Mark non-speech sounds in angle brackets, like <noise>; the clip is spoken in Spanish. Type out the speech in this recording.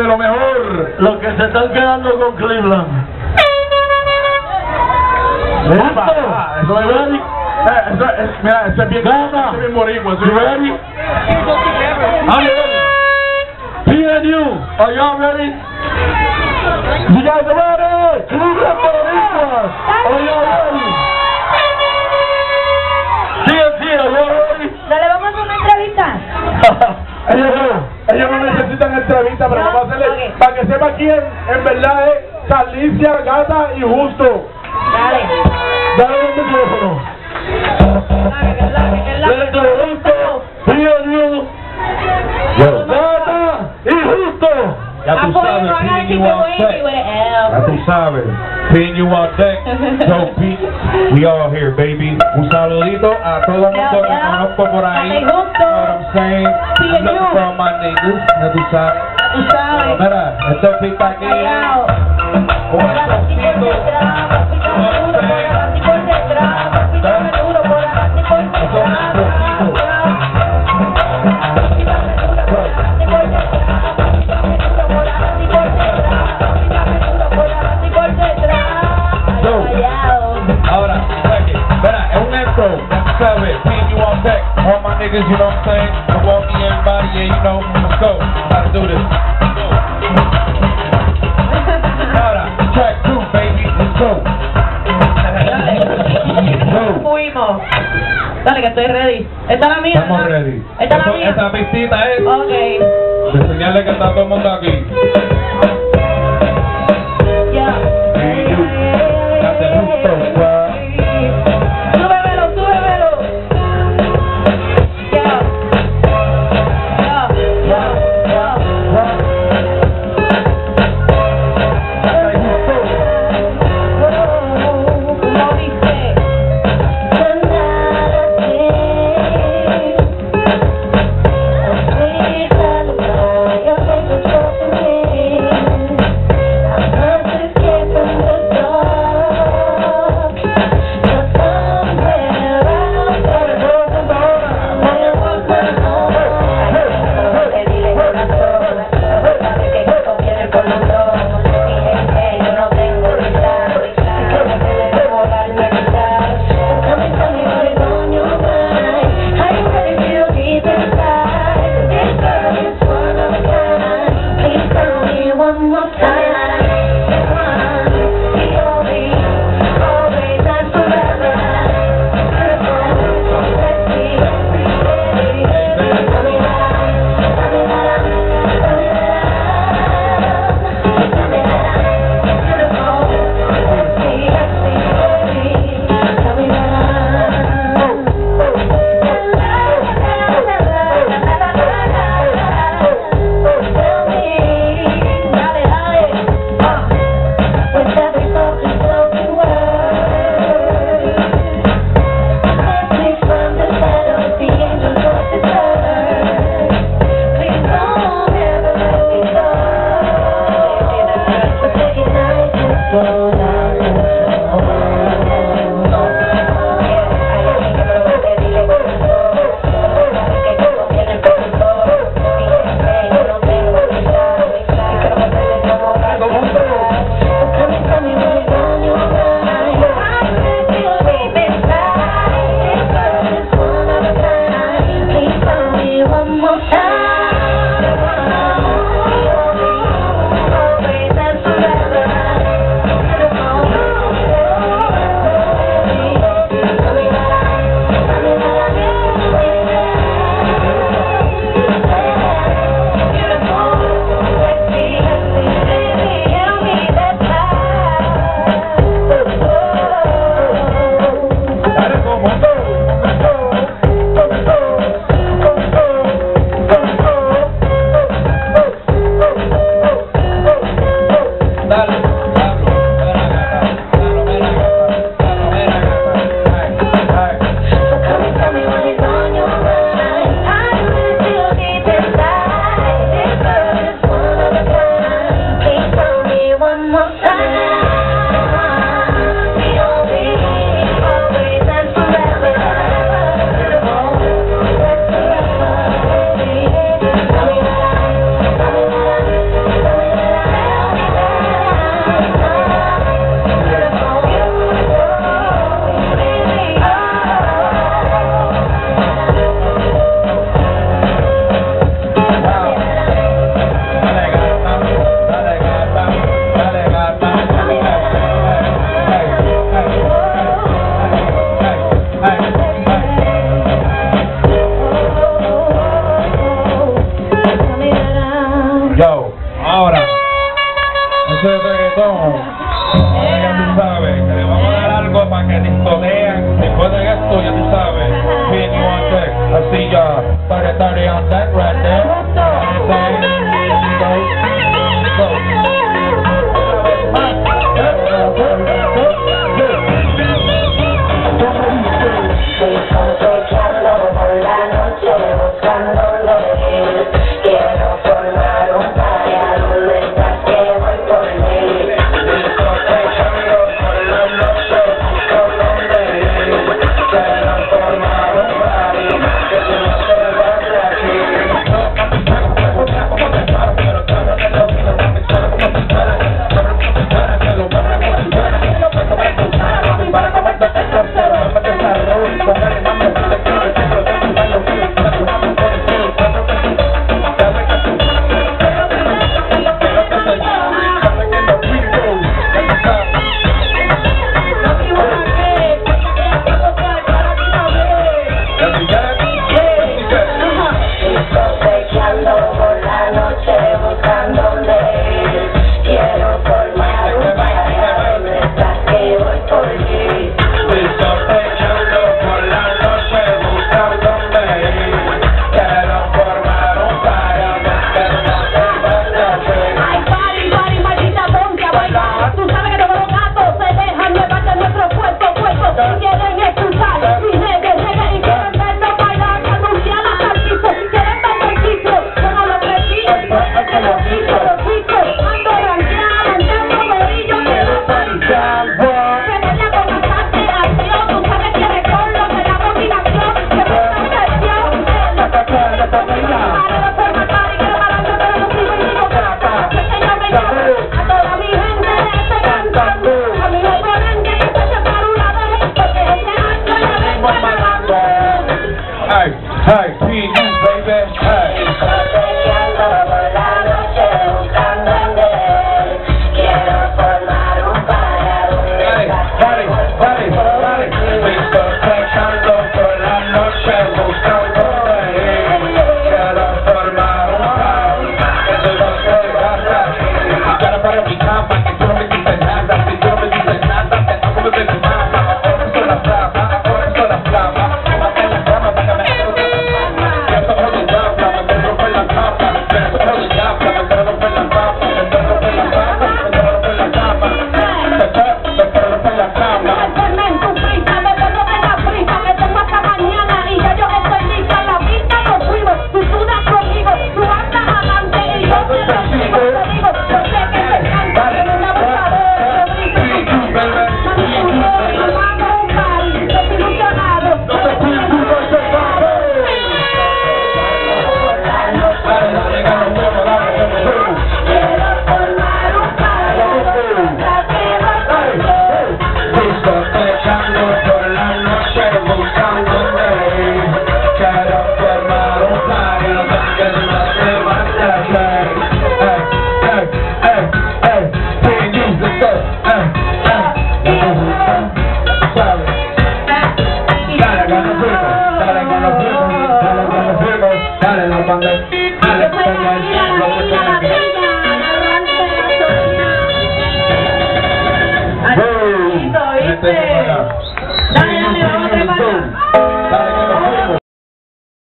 de lo mejor. Los que se están quedando con Cleveland. Epa, ah, ready? Eh, eso es- mira, eso es bien, Gana. eso es bien boricua. eso You ready? I'm ready. PNU, are y'all ready? You guys are ready? Cleveland are y'all ready? TNT, are y'all ready? ¿No le vamos a una entrevista? <laughs> Ellos no, necesitan entrevista, pero vamos a hacerle para que sepa quién en verdad es Salicia, Gata y Justo. Dale. Dale el micrófono. Desde Gata y Justo. Ya tú Apoyo, sabes, PNU chiste on deck. y with an Ya L. tú sabes, PNU on deck, Dope Beat, we all here, baby. Un saludito a todo el mundo que conozco por ahí. You know what I'm saying? I'm looking for all my niggas, ya tú sabes. Tú sabes. Mira, este beat está aquí. Callao. Niggas, you know what I'm saying? Milwaukee, everybody, yeah, you know, let's go. Gotta do this. Ahora, track two, baby, let's go. Go. Fuimos. Dale, que estoy ready. Esta es la mía. Estamos ready. Esta es la mía. Pistita es Ok. de enseñarle que está todo el mundo aquí. about that right there. Hey, hey, de la banda. A la banda, la banda. Hey,